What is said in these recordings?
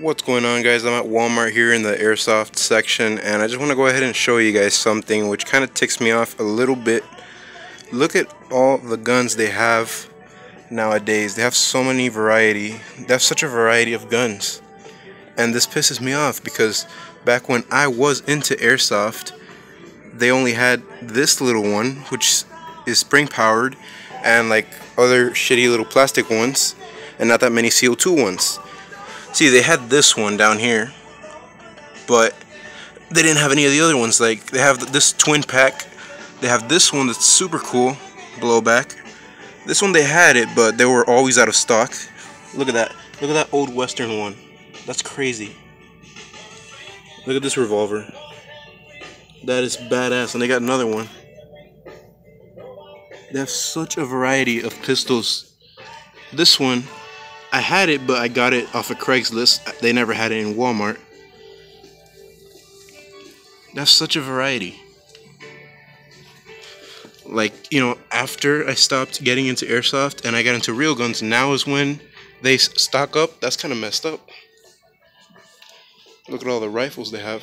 What's going on guys? I'm at Walmart here in the airsoft section and I just want to go ahead and show you guys something which kind of ticks me off a little bit. Look at all the guns they have nowadays. They have so many variety. They have such a variety of guns. And this pisses me off because back when I was into airsoft, they only had this little one which is spring powered and like other shitty little plastic ones and not that many CO2 ones. See, they had this one down here, but they didn't have any of the other ones. Like, they have this twin pack. They have this one that's super cool, blowback. This one they had it, but they were always out of stock. Look at that. Look at that old western one. That's crazy. Look at this revolver. That is badass. And they got another one. They have such a variety of pistols. This one I had it, but I got it off of Craigslist. They never had it in Walmart. That's such a variety. Like, you know, after I stopped getting into airsoft and I got into real guns, now is when they stock up. That's kind of messed up. Look at all the rifles they have.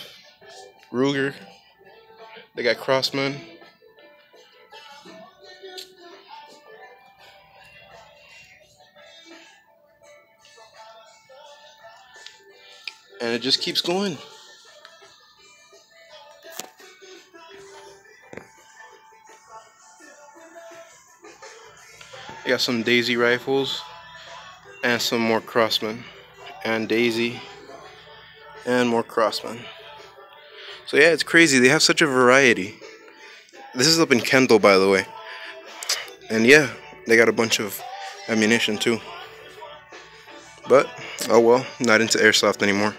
Ruger. They got Crosman. And it just keeps going. I got some Daisy rifles and some more Crosman and Daisy and more Crosman. So yeah, it's crazy. They have such a variety. This is up in Kendall, by the way. And yeah, they got a bunch of ammunition too. But, oh well, not into airsoft anymore.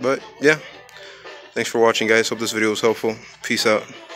But yeah, thanks for watching guys. Hope this video was helpful. Peace out.